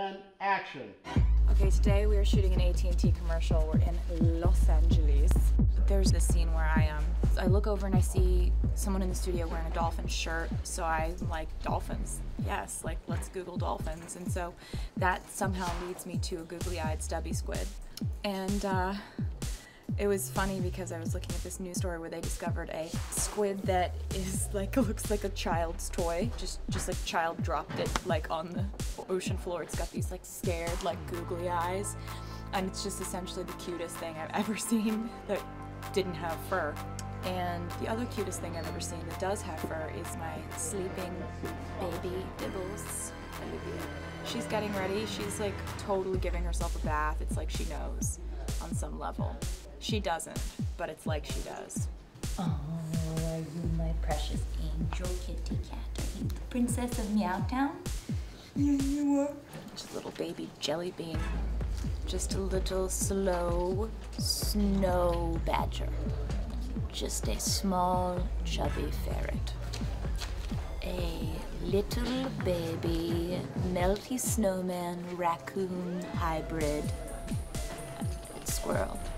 And action. Okay, today we are shooting an AT&T commercial. We're in Los Angeles. There's this scene where I um I look over and I see someone in the studio wearing a dolphin shirt. So I'm like, dolphins. Yes, like let's Google dolphins. And so that somehow leads me to a googly-eyed stubby squid. And uh, it was funny because I was looking at this news story where they discovered a squid that is like looks like a child's toy. Just just like child dropped it like on the ocean floor. It's got these like scared like googly eyes. And it's just essentially the cutest thing I've ever seen that didn't have fur. And the other cutest thing I've ever seen that does have fur is my sleeping baby Dibbles, She's getting ready. She's like totally giving herself a bath. It's like she knows on some level. She doesn't, but it's like she does. Oh, are you my precious angel kitty cat? Are you the princess of Meowtown? Yeah, you are. Just a little baby jelly bean. Just a little slow snow badger. Just a small chubby ferret. A little baby melty snowman raccoon hybrid squirrel.